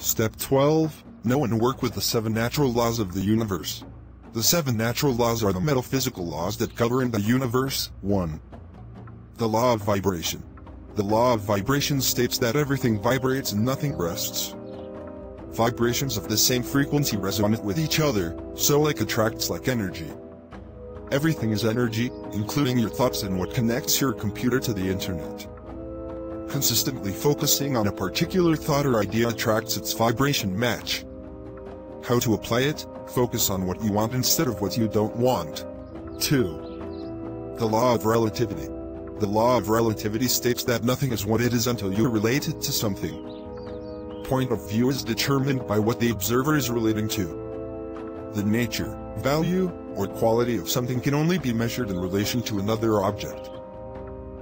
Step 12 Know and work with the seven natural laws of the universe. The seven natural laws are the metaphysical laws that govern the universe. 1. The law of vibration. The law of vibration states that everything vibrates and nothing rests. Vibrations of the same frequency resonate with each other, so like attracts like energy. Everything is energy, including your thoughts and what connects your computer to the internet. Consistently focusing on a particular thought or idea attracts its vibration match. How to apply it? Focus on what you want instead of what you don't want. 2. The law of relativity. The law of relativity states that nothing is what it is until you relate it to something. Point of view is determined by what the observer is relating to. The nature, value, or quality of something can only be measured in relation to another object.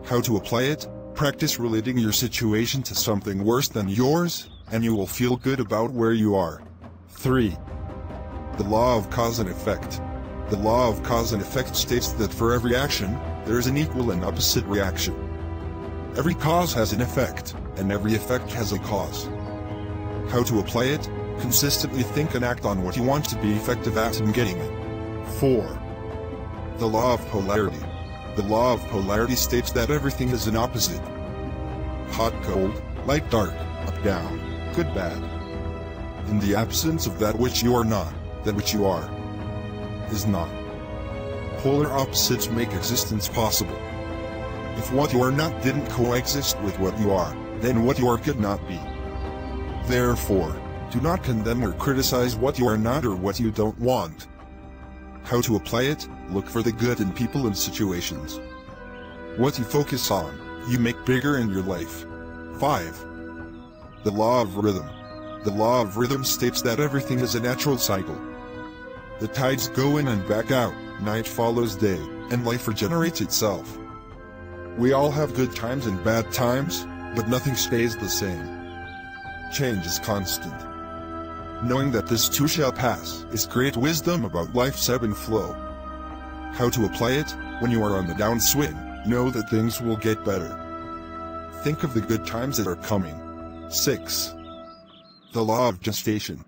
How to apply it? Practice relating your situation to something worse than yours, and you will feel good about where you are. 3. The law of cause and effect. The law of cause and effect states that for every action, there is an equal and opposite reaction. Every cause has an effect, and every effect has a cause. How to apply it? Consistently think and act on what you want to be effective at in getting it. 4. The law of polarity. The law of polarity states that everything is an opposite. Hot cold, light dark, up down, good bad. In the absence of that which you are not, that which you are is not. Polar opposites make existence possible. If what you are not didn't coexist with what you are, then what you are could not be. Therefore, do not condemn or criticize what you are not or what you don't want. How to apply it? Look for the good in people and situations. What you focus on, you make bigger in your life. 5. The law of rhythm. The law of rhythm states that everything is a natural cycle. The tides go in and back out, night follows day, and life regenerates itself. We all have good times and bad times, but nothing stays the same. Change is constant. Knowing that this too shall pass is great wisdom about life's ebb and flow. How to apply it? When you are on the downswing, know that things will get better. Think of the good times that are coming. 6. The law of gestation.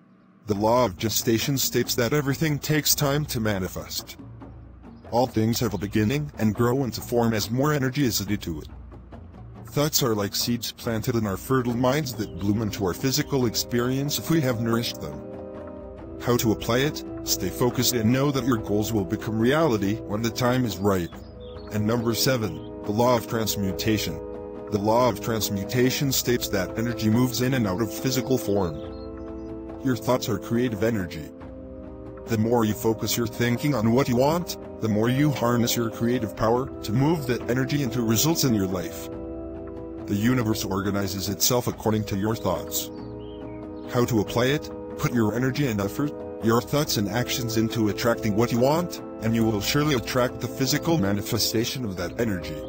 The law of gestation states that everything takes time to manifest. All things have a beginning and grow into form as more energy is added to it. Thoughts are like seeds planted in our fertile minds that bloom into our physical experience if we have nourished them. How to apply it? Stay focused and know that your goals will become reality when the time is right. And number 7, the law of transmutation. The law of transmutation states that energy moves in and out of physical form. Your thoughts are creative energy. The more you focus your thinking on what you want, the more you harness your creative power to move that energy into results in your life. The universe organizes itself according to your thoughts. How to apply it? Put your energy and effort, your thoughts and actions into attracting what you want, and you will surely attract the physical manifestation of that energy.